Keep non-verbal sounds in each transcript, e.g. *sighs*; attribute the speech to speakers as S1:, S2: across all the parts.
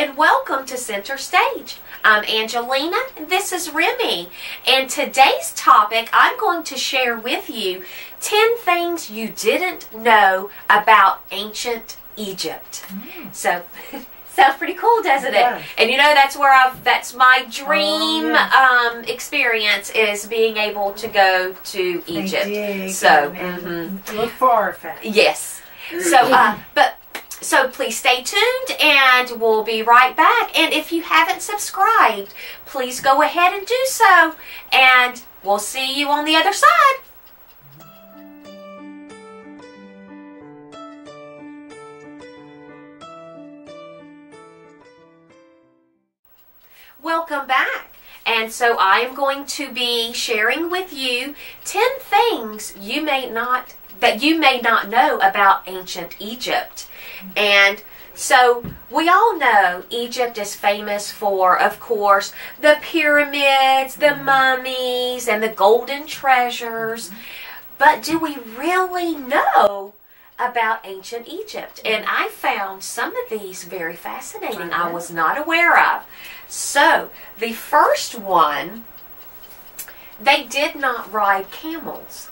S1: and welcome to Center Stage. I'm Angelina, and this is Remi. And today's topic, I'm going to share with you 10 things you didn't know about ancient Egypt. So, *laughs* sounds pretty cool, doesn't it? And you know that's where I've that's my dream
S2: yeah.
S1: um, experience is being able to go to Egypt. So, mhm.
S2: look for artifacts.
S1: Yes. So, uh, but so please stay tuned, and we'll be right back. And if you haven't subscribed, please go ahead and do so. And we'll see you on the other side. Welcome back. And so I am going to be sharing with you 10 things you may not that you may not know about ancient Egypt. And so we all know Egypt is famous for, of course, the pyramids, the mummies, and the golden treasures. But do we really know about ancient Egypt? And I found some of these very fascinating. I was not aware of. So, the first one, they did not ride camels.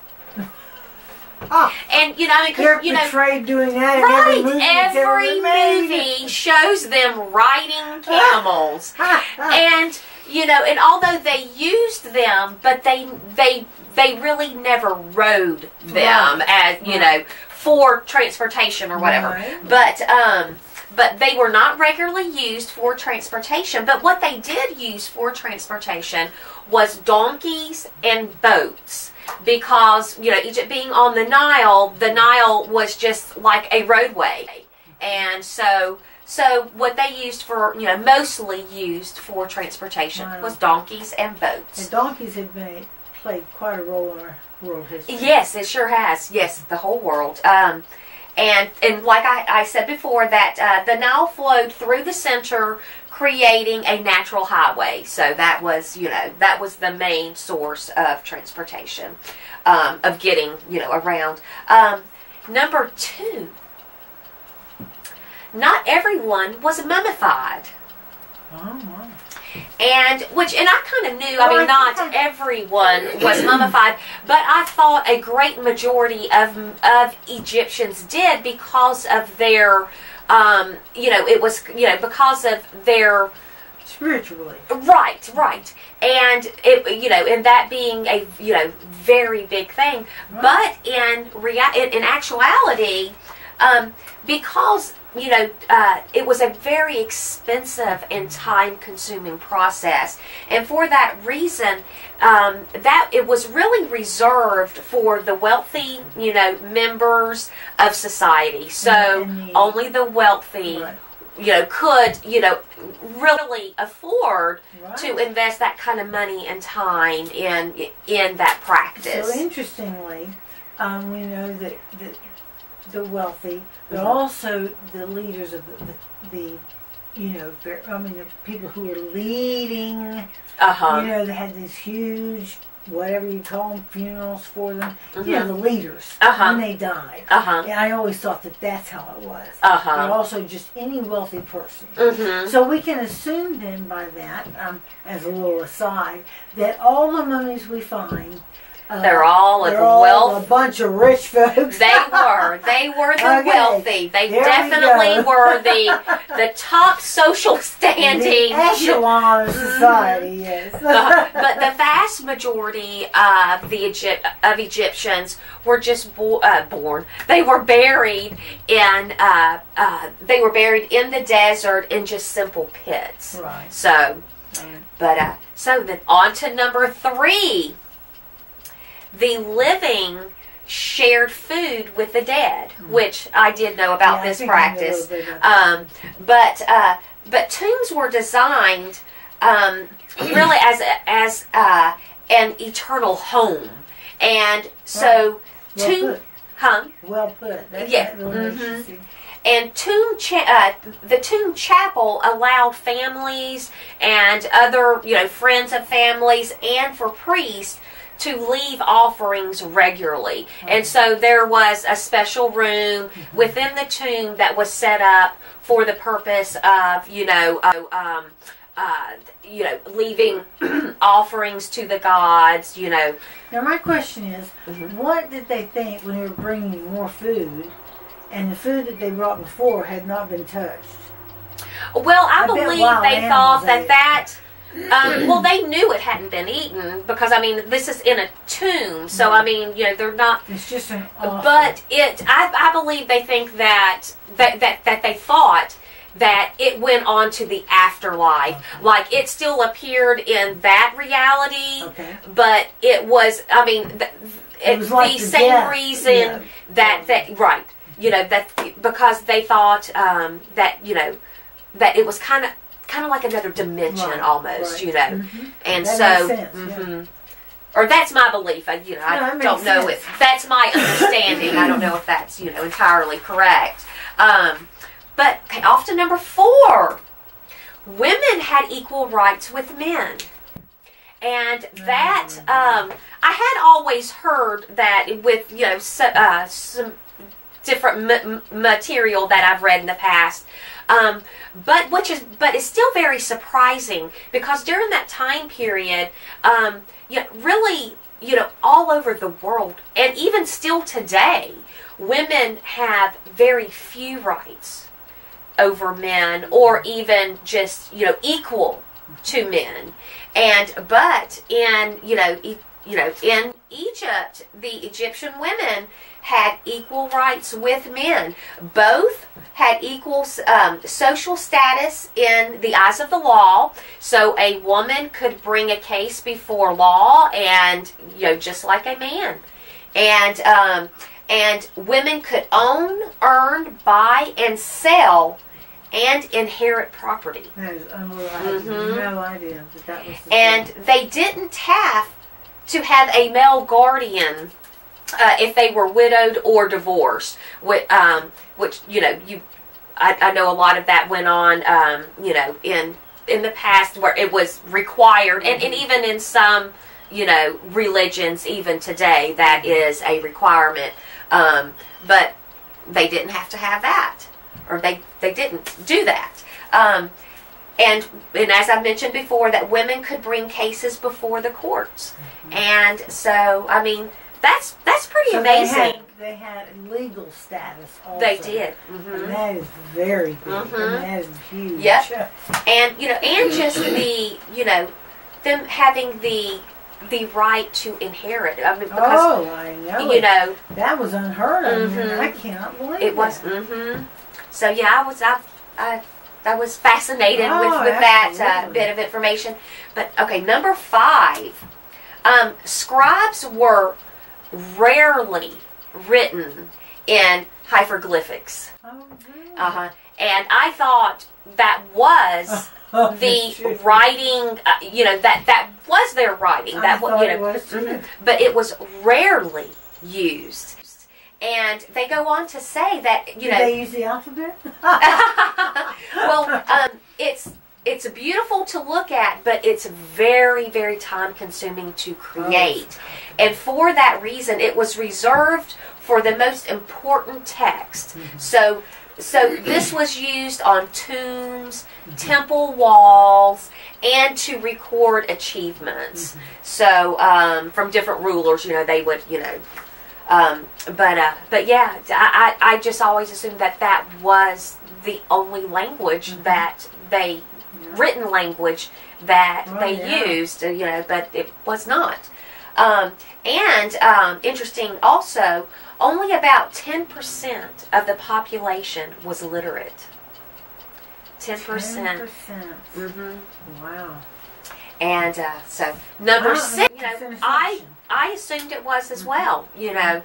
S2: Ah,
S1: And you know, because
S2: they're
S1: you know,
S2: portrayed doing that
S1: right?
S2: every movie.
S1: Every movie shows them riding camels,
S2: Ah, ah.
S1: and you know, and although they used them, but they they they really never rode them as you know for transportation or whatever.
S2: Right.
S1: But um, but they were not regularly used for transportation. But what they did use for transportation was donkeys and boats. Because, you know, Egypt being on the Nile, the Nile was just like a roadway. And so so what they used for, you know, mostly used for transportation
S2: Wow.
S1: was donkeys and boats.
S2: And donkeys have been, played quite a role in our world history.
S1: Yes, it sure has. Yes, the whole world. Um, and and like I, I said before, that uh, the Nile flowed through the center, creating a natural highway. So that was you know that was the main source of transportation, um, of getting you know around. Um, number two. Not everyone was mummified.
S2: Oh, wow.
S1: And which, and I kind of knew. I mean, not everyone was mummified, but I thought a great majority of of Egyptians did because of their, um, you know, it was you know because of their
S2: Spiritually.
S1: right, right, and it you know, and that being a you know very big thing, but in rea- in, in actuality, um, because you know, uh, it was a very expensive and time-consuming process, and for that reason, um, that it was really reserved for the wealthy, you know, members of society. So
S2: the-
S1: only the wealthy,
S2: Right.
S1: you know, could you know really afford to invest that kind of money and time in in that practice.
S2: So interestingly, um, we know that, that the wealthy, but also the leaders of the, the, the you know, I mean, the people who were leading,
S1: uh huh.
S2: you know, they had these huge, whatever you call them, funerals for them. You
S1: Mhm.
S2: know, the leaders
S1: Uh-huh.
S2: when they died.
S1: Uh huh.
S2: And I always thought that that's how it was.
S1: Uh
S2: But also just any wealthy person.
S1: Mm-hmm.
S2: So we can assume then by that, um, as a little aside, that all the mummies we find, uh,
S1: They're all
S2: they're all
S1: wealth.
S2: a bunch of rich folks.
S1: They were. *laughs* They were the
S2: Okay.
S1: wealthy. They
S2: There we
S1: definitely
S2: go.
S1: were the *laughs* the top social
S2: the
S1: standing.
S2: echelon of society. Yes.
S1: Uh, but the vast majority of the Egypt, of Egyptians were just bo- uh, born. They were buried in uh, uh, they were buried in the desert in just simple pits.
S2: right.
S1: So, but uh, so then on to number three. The living shared food with the dead, which I did know about.
S2: Yeah,
S1: this
S2: think I know a
S1: practice.
S2: little bit about that.
S1: Um, but uh, but tombs were designed um, *clears throat* really as a, as uh, an eternal home, and so
S2: Well
S1: tomb,
S2: put.
S1: huh?
S2: Well put. That,
S1: Yeah.
S2: really
S1: Mhm. And tomb cha- uh, the tomb chapel allowed families and other you know friends of families and for priests to leave offerings regularly. And so there was a special room within the tomb that was set up for the purpose of, you know, um, uh, you know, leaving *clears throat* offerings to the gods, you know.
S2: Now my question is,
S1: Mhm.
S2: what did they think when they were bringing more food, and the food that they brought before had not been touched?
S1: Well, I,
S2: I
S1: believe they thought that that. Um, well, they knew it hadn't been eaten because I mean, this is in a tomb, so I mean, you know, they're not
S2: It's just an awful.
S1: But it, I, I believe they think that, that that that they thought that it went on to the afterlife, like it still appeared in that reality,
S2: okay.
S1: but it was. I mean, th- it,
S2: was like
S1: the
S2: the
S1: same
S2: death,
S1: reason
S2: yeah.
S1: that that right, you know, that because they thought um, that you know that it was kind of kind of like another dimension
S2: Right,
S1: almost,
S2: right.
S1: you know,
S2: Mhm.
S1: and
S2: That
S1: so.
S2: sense, yeah.
S1: Or that's my belief. I, you know,
S2: No,
S1: I don't know
S2: sense.
S1: if that's my understanding. I don't know if that's you know entirely correct. Um, but okay, off to number four. Women had equal rights with men, and that um, I had always heard that with you know so, uh, some different ma- material that I've read in the past. Um, but which is but is still very surprising because during that time period, um, you know, really, you know, all over the world and even still today, women have very few rights over men or even just you know equal to men. And but in you know you know in Egypt the Egyptian women had equal rights with men both had equal um, social status in the eyes of the law so a woman could bring a case before law and you know just like a man and um, and women could own earn buy and sell and inherit property
S2: That is unbelievable.
S1: Mhm.
S2: no idea that that was. The
S1: and
S2: thing.
S1: they didn't have to have a male guardian uh, if they were widowed or divorced. Which, um, which you know, you, I, I know a lot of that went on, um, you know, in in the past where it was required, and, and even in some, you know, religions, even today, that is a requirement. Um, but they didn't have to have that, or they they didn't do that. And and as I mentioned before, that women could bring cases before the courts, and so I mean that's that's pretty
S2: So
S1: amazing.
S2: They had, they had legal status. Also.
S1: They did,
S2: And
S1: hmm
S2: that is very big.
S1: Mhm.
S2: And that is huge.
S1: Yep. and you know, and just the you know, them having the the right to inherit. I mean, because
S2: Oh, I know.
S1: you
S2: it.
S1: know
S2: that was unheard of. and
S1: Mhm.
S2: I cannot believe
S1: it was.
S2: that.
S1: hmm So yeah, I was I I, I was fascinated
S2: Oh,
S1: with with that uh, bit of information. But okay, number five, um, scribes were rarely written in hieroglyphics.
S2: Oh, really?
S1: Uh huh. And I thought that was *laughs*
S2: Oh,
S1: the writing. Uh, you know that that was their writing. That wa-
S2: thought
S1: you
S2: it
S1: know,
S2: was too. *laughs*
S1: mhm. but it was rarely used. And they go on to say that you know
S2: they use the alphabet? *laughs* *laughs*
S1: well, um, it's it's beautiful to look at, but it's very very time consuming to create. And for that reason, it was reserved for the most important text. So so this was used on tombs, temple walls, and to record achievements. So um, from different rulers, you know, they would, you know, um, but uh, but yeah, I, I I just always assumed that that was the only language
S2: Mm-hmm.
S1: that they written language that
S2: Oh,
S1: they
S2: yeah.
S1: used, uh, you know, but it was not. Um, and um, interesting also, only about ten percent of the population was literate. Ten percent.
S2: 10%.
S1: Mm-hmm.
S2: Wow.
S1: And uh, so number
S2: Wow,
S1: six, you know, I. I assumed it was as well. You know,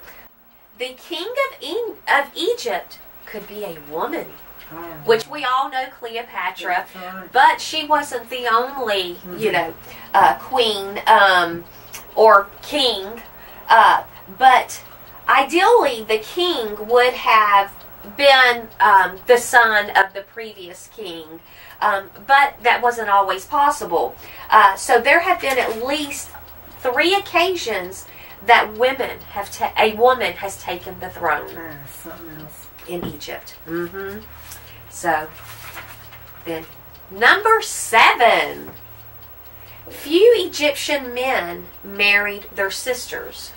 S1: the king of e- of Egypt could be a woman,
S2: Oh,
S1: which we all know Cleopatra, but she wasn't the only you
S2: Mhm.
S1: know uh, queen um, or king. Uh, but ideally, the king would have been um, the son of the previous king. Um, but that wasn't always possible. Uh, so there have been at least three occasions that women have ta- a woman has taken the throne
S2: Ah, something else.
S1: in Egypt. Mm-hmm. So then, number seven. Few Egyptian men married their sisters.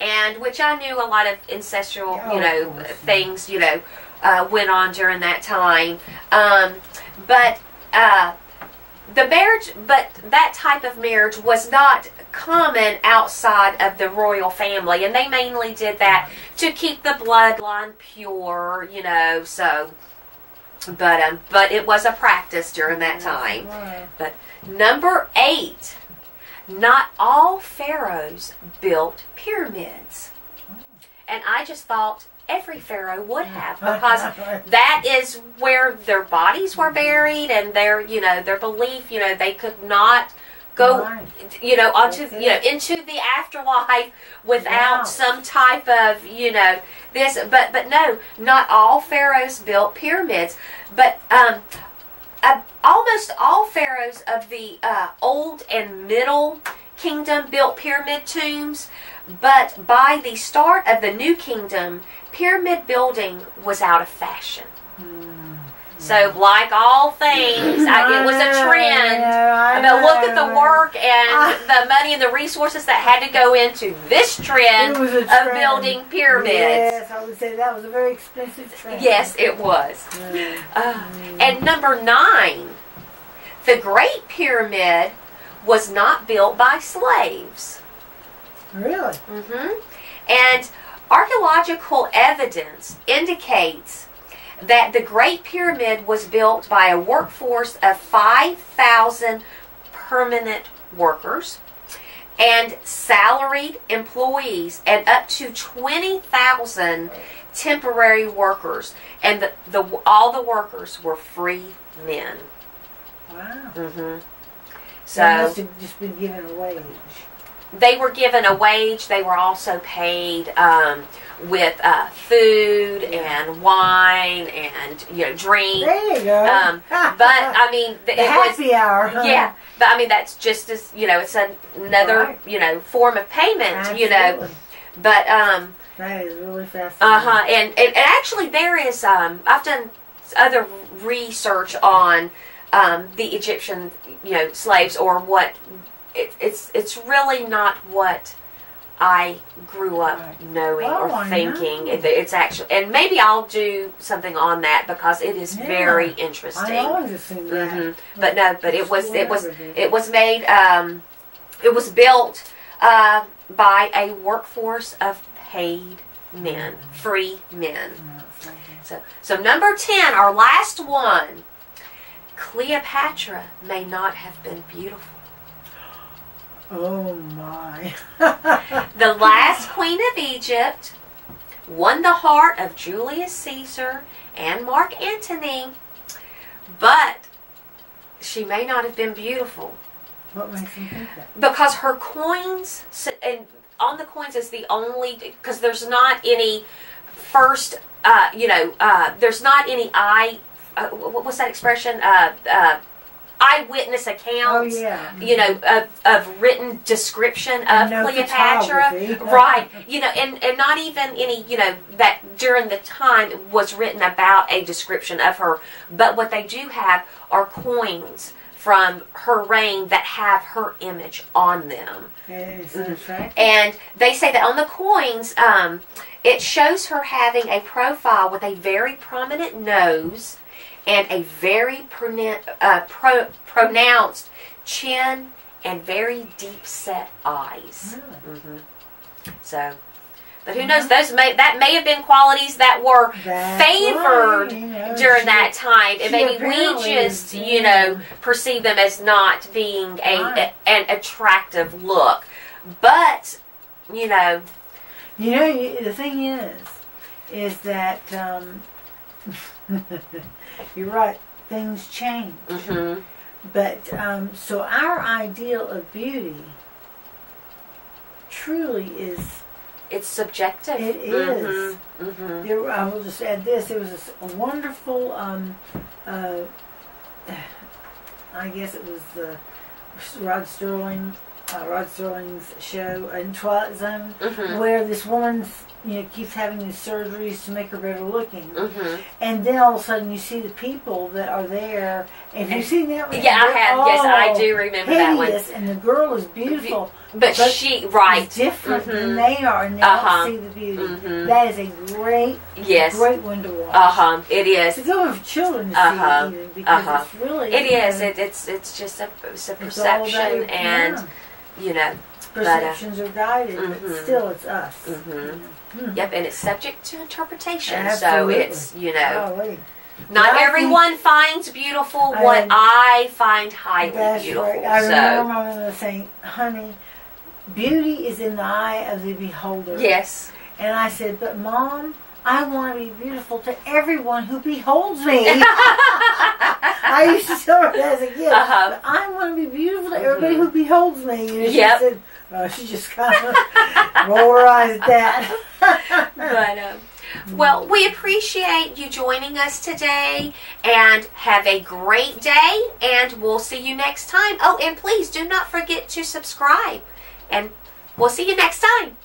S1: And which I knew a lot of ancestral, you know, things, you know, uh, went on during that time. Um, but uh, the marriage, but that type of marriage was not common outside of the royal family, and they mainly did that to keep the bloodline pure, you know. So, but um, but it was a practice during that time. But number eight, not all pharaohs built pyramids, and I just thought every pharaoh would have because *laughs* that is where their bodies were buried and their you know their belief you know they could not go you know onto you know into the afterlife without
S2: Wow.
S1: some type of you know this but but no not all pharaohs built pyramids but um uh, almost all pharaohs of the uh, old and middle kingdom built pyramid tombs but by the start of the new kingdom pyramid building was out of fashion so like all things I, it was a trend
S2: I
S1: but look at the work and the money and the resources that had to go into this trend
S2: a
S1: of building pyramids.
S2: Yes, I would say that was a very expensive trend.
S1: Yes, it was.
S2: Mm.
S1: Uh, and number nine, the Great Pyramid was not built by slaves.
S2: Really?
S1: Mm-hmm. And archaeological evidence indicates that the Great Pyramid was built by a workforce of 5,000 permanent workers and salaried employees and up to 20,000 temporary workers. And the, the, all the workers were free men.
S2: Wow.
S1: Mm-hmm.
S2: So they
S1: So
S2: must have just been given a wage.
S1: They were given a wage. They were also paid um, with uh, food and wine and you know drink.
S2: There you go.
S1: Um, *laughs* but I mean, th-
S2: the
S1: it was
S2: happy hour. huh?
S1: yeah. But I mean, that's just as you know, it's another
S2: Right.
S1: you know form of payment. You know, but um,
S2: That is really fascinating.
S1: uh huh. And, and and actually, there is um, I've done other research on um, the Egyptian you know slaves or what it, it's it's really not what I grew up
S2: Right.
S1: knowing
S2: Oh,
S1: or thinking. It, it's actually, and maybe I'll do something on that because it is
S2: Yeah.
S1: very
S2: I
S1: interesting.
S2: always assumed that.
S1: hmm But no, but it was it was it was made um, it was built uh, by a workforce of paid men, free men. So so number ten, our last one. Cleopatra may not have been beautiful.
S2: Oh my. *laughs*
S1: The last queen of Egypt won the heart of Julius Caesar and Mark Antony, but she may not have been beautiful
S2: what makes him think that?
S1: because her coins and on the coins is the only because there's not any first uh, you know uh, there's not any eye uh, what was that expression uh, uh, eyewitness
S2: Oh
S1: accounts
S2: yeah.
S1: you know, of, of written description of
S2: No
S1: Cleopatra, *laughs* right? You know, and, and not even any, you know, that during the time was written about a description of her. But what they do have are coins from her reign that have her image on them.
S2: It attractive?
S1: And they say that on the coins, um, it shows her having a profile with a very prominent nose and a very pronoun- uh, pro- pronounced chin and very deep set eyes.
S2: Really?
S1: hmm So, but who knows? Those may that may have been qualities that were
S2: That's
S1: favored
S2: right, you know,
S1: during
S2: she-
S1: that time, and maybe we just, you know, perceive them as not being a,
S2: Right.
S1: an attractive look. But, you know,
S2: You know, the thing is, is that um, *laughs* you're right. Things change,
S1: mhm.
S2: but um, so our ideal of beauty truly is.
S1: it's subjective.
S2: It is.
S1: hmm
S2: There, I will just add this. There was this, a wonderful. Um, uh, *sighs* I guess it was the Rod Sterling uh, Rod Sterling's show in Twilight Zone,
S1: Mhm.
S2: where this woman, you know, keeps having these surgeries to make her better looking,
S1: Mhm.
S2: and then all of a sudden you see the people that are there. Have you seen that one?
S1: Yeah, I have. Yes, I do remember that one.
S2: and the girl is beautiful,
S1: But,
S2: But
S1: she, right.
S2: different than
S1: Mhm.
S2: they are, and they
S1: Uh-huh.
S2: don't see the beauty.
S1: Mhm.
S2: That is a great,
S1: Yes.
S2: great one to watch.
S1: Uh huh. It is.
S2: It's going for children to see
S1: Uh-huh.
S2: it even because
S1: Uh-huh.
S2: it's really
S1: It is.
S2: know,
S1: It, it's it's just a, it's a perception, and
S2: yeah.
S1: You know,
S2: perceptions are guided,
S1: Mhm.
S2: but still it's us.
S1: Mhm.
S2: you know. Hmm.
S1: yep, and it's subject to interpretation.
S2: Absolutely.
S1: So it's you know,
S2: Golly.
S1: not
S2: But I
S1: everyone finds beautiful what
S2: am-
S1: I find highly
S2: That's
S1: beautiful.
S2: right. I
S1: so
S2: remember my mother saying, "Honey, beauty is in the eye of the beholder."
S1: yes,
S2: And I said, "But mom, I want to be beautiful to everyone who beholds me." *laughs* I used to tell her that as a kid.
S1: Uh-huh.
S2: I want to be beautiful to everybody
S1: Mhm.
S2: who beholds me. She
S1: Yep.
S2: said, uh, she just kind of *laughs* rolled her eyes at that.
S1: but um, well, we appreciate you joining us today, and have a great day. And we'll see you next time. Oh, and please do not forget to subscribe, and we'll see you next time.